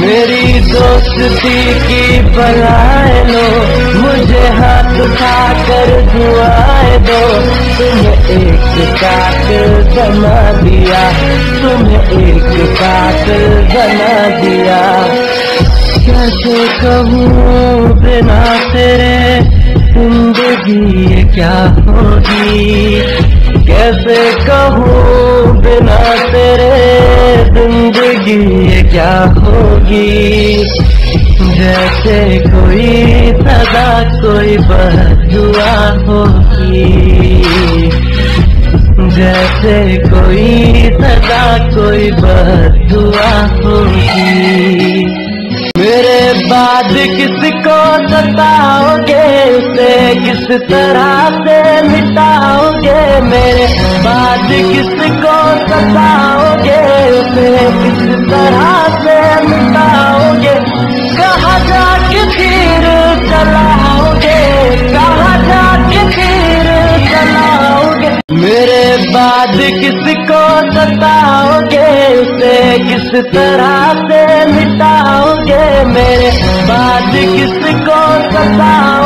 میری دوستی کی بلائے لو، مجھے ہاتھ اٹھا کر دعائیں دو۔ تمہیں ایک قاتل بنا دیا، تمہیں ایک قاتل بنا دیا۔ کیسے کہوں بنا تیرے، زندگی یہ کیا ہوگی؟ کیسے کہوں بنا تیرے؟ زندگی یہ کیا ہوگی؟ جیسے کوئی سدا کوئی بہت دعا ہوگی۔ جیسے کوئی سدا کوئی بہت دعا ہوگی۔ میرے بعد کس کو ستاؤ گے اسے کس طرح سے مٹاؤ گے میرے بعد کس کو ستاؤ گے اسے کس طرح سے مٹاؤ گے کہاں جا کے پھر چلاؤ گے کہاں جا کے پھر چلاؤ گے میرے بعد کس کو ستاؤ گے اسے کس طرح سے مٹاؤ گے میرے بعد کس کو ستاؤ